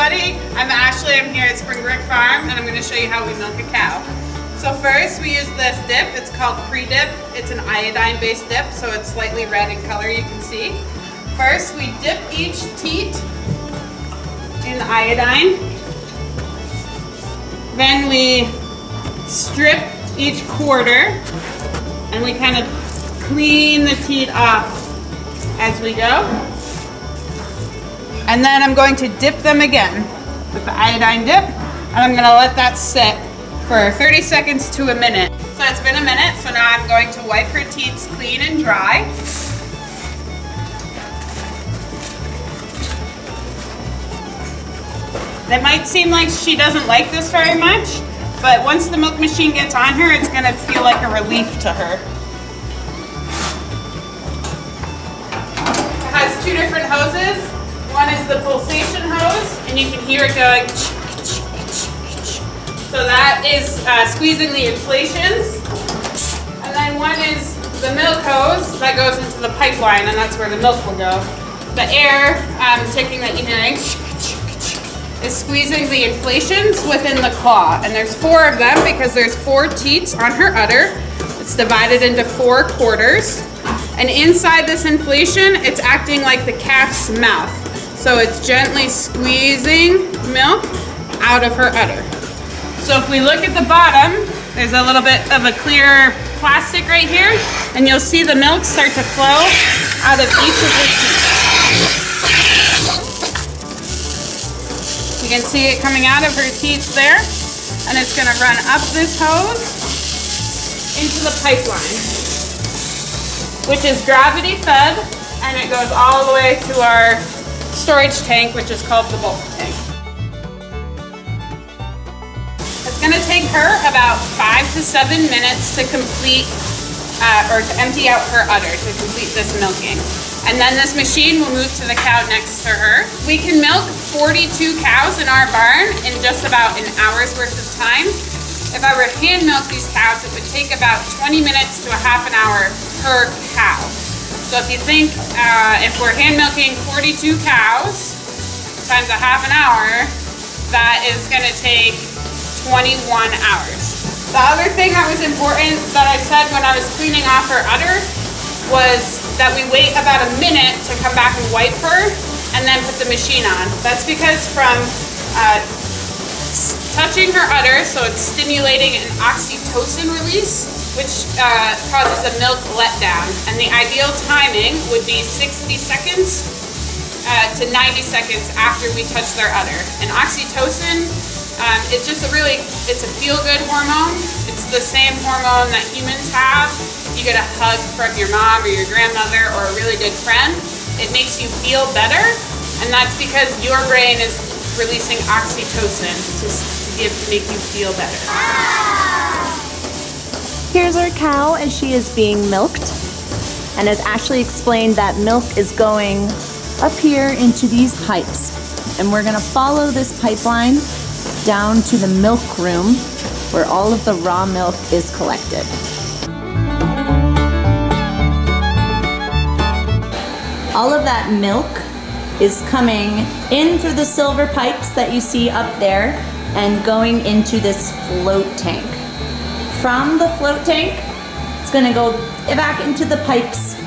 everybody. I'm Ashley. I'm here at Spring Brook Farm and I'm going to show you how we milk a cow. So first we use this dip. It's called pre-dip. It's an iodine-based dip, so it's slightly red in color, you can see. First we dip each teat in iodine. Then we strip each quarter and we kind of clean the teat off as we go. And then I'm going to dip them again with the iodine dip. And I'm gonna let that sit for 30 seconds to a minute. So it's been a minute, so now I'm going to wipe her teats clean and dry. That might seem like she doesn't like this very much, but once the milk machine gets on her, it's gonna feel like a relief to her. It has two different hoses. You can hear it going. So that is uh, squeezing the inflations. And then one is the milk hose that goes into the pipeline, and that's where the milk will go. The air um, taking that hearing is squeezing the inflations within the claw. And there's four of them because there's four teats on her udder. It's divided into four quarters. And inside this inflation, it's acting like the calf's mouth. So it's gently squeezing milk out of her udder. So if we look at the bottom, there's a little bit of a clear plastic right here, and you'll see the milk start to flow out of each of the teats. You can see it coming out of her teats there, and it's gonna run up this hose into the pipeline, which is gravity fed, and it goes all the way to our storage tank, which is called the bulk tank. It's going to take her about five to seven minutes to complete uh, or to empty out her udder to complete this milking. And then this machine will move to the cow next to her. We can milk 42 cows in our barn in just about an hour's worth of time. If I were to hand milk these cows, it would take about 20 minutes to a half an hour per cow. So if you think, uh, if we're hand milking 42 cows times a half an hour, that is gonna take 21 hours. The other thing that was important that I said when I was cleaning off her udder was that we wait about a minute to come back and wipe her and then put the machine on. That's because from uh, touching her udder, so it's stimulating an oxytocin release, which uh, causes a milk letdown. And the ideal timing would be 60 seconds uh, to 90 seconds after we touch their udder. And oxytocin um, it's just a really, it's a feel-good hormone. It's the same hormone that humans have. You get a hug from your mom or your grandmother or a really good friend. It makes you feel better, and that's because your brain is releasing oxytocin to, to give, make you feel better. Here's our cow as she is being milked. And as Ashley explained, that milk is going up here into these pipes. And we're gonna follow this pipeline down to the milk room where all of the raw milk is collected. All of that milk is coming in through the silver pipes that you see up there and going into this float tank from the float tank. It's gonna go back into the pipes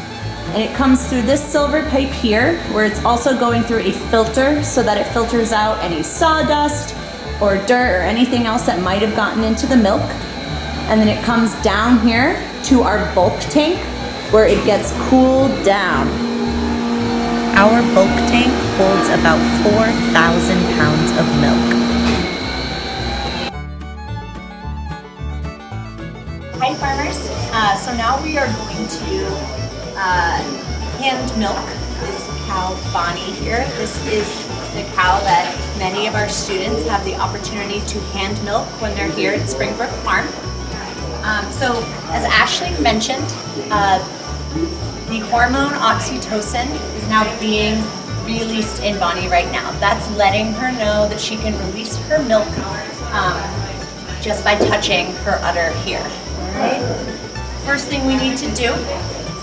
and it comes through this silver pipe here where it's also going through a filter so that it filters out any sawdust or dirt or anything else that might have gotten into the milk. And then it comes down here to our bulk tank where it gets cooled down. Our bulk tank holds about 4,000 pounds of milk. So now we are going to uh, hand milk this cow Bonnie here. This is the cow that many of our students have the opportunity to hand milk when they're here at Spring Brook Farm. Um, so as Ashley mentioned, uh, the hormone oxytocin is now being released in Bonnie right now. That's letting her know that she can release her milk um, just by touching her udder here. First thing we need to do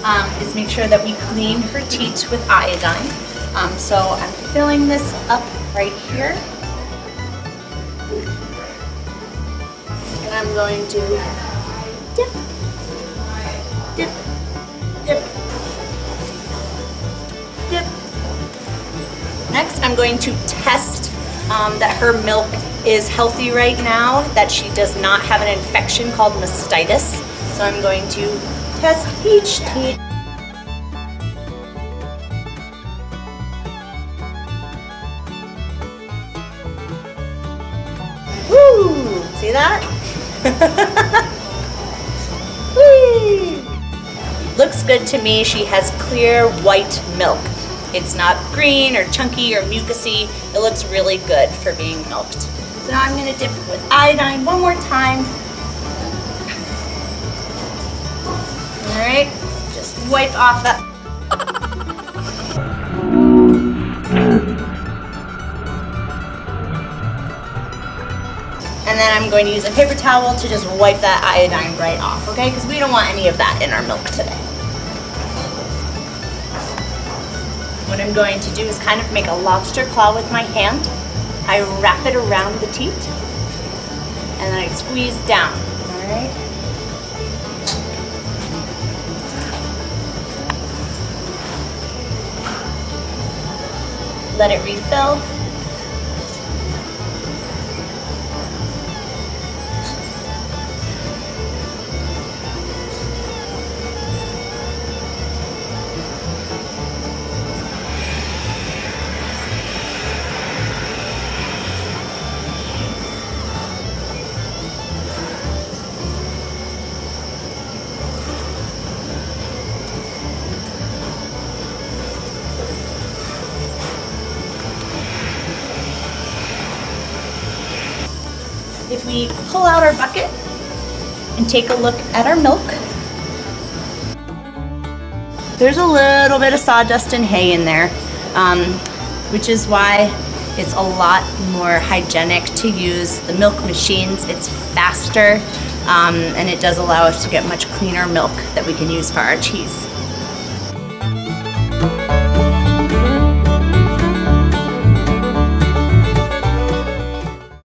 um, is make sure that we clean her teats with iodine. Um, so I'm filling this up right here And I'm going to dip, dip, dip, dip. Next, I'm going to test um, that her milk is healthy right now, that she does not have an infection called mastitis. So I'm going to test each teat. Woo! See that? Looks good to me. She has clear white milk. It's not green or chunky or mucousy. It looks really good for being milked. Now I'm gonna dip it with iodine one more time. All right, just wipe off that. And then I'm going to use a paper towel to just wipe that iodine right off, okay? Because we don't want any of that in our milk today. What I'm going to do is kind of make a lobster claw with my hand. I wrap it around the teat, and then I squeeze down, all right? Let it refill. We pull out our bucket and take a look at our milk, there's a little bit of sawdust and hay in there, um, which is why it's a lot more hygienic to use the milk machines. It's faster um, and it does allow us to get much cleaner milk that we can use for our cheese.